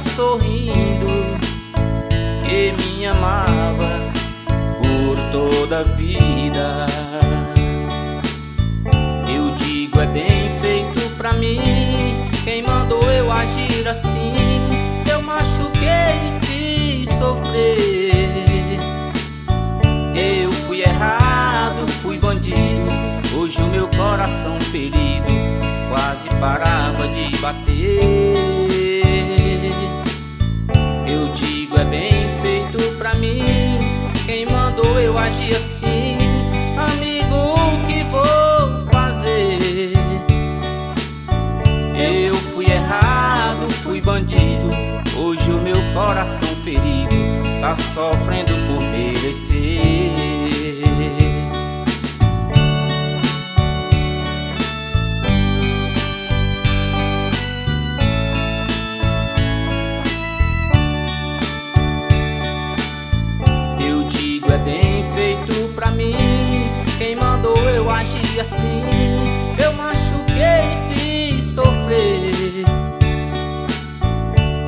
sorrindo e me amava por toda a vida. Eu digo, é bem feito pra mim. Quem mandou eu agir assim? Eu machuquei e fiz sofrer. Eu fui errado, fui bandido. Hoje o meu coração ferido quase parava de bater. É bem feito pra mim. Quem mandou eu agir assim? bandido. Hoje o meu coração ferido tá sofrendo por merecer. Assim? Eu machuquei e fiz sofrer.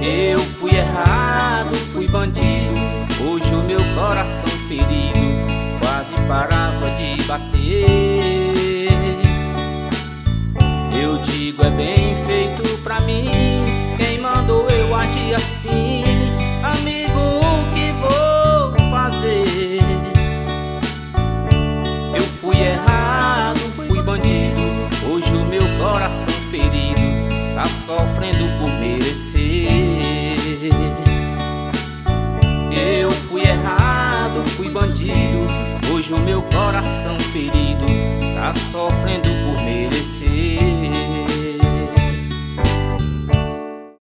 Eu fui errado, fui bandido. Hoje o meu coração ferido quase parava de bater. Eu digo é bem feito pra mim. Quem mandou eu agir assim? Tá sofrendo por merecer. Eu fui errado, fui bandido Hoje o meu coração ferido Tá sofrendo por merecer.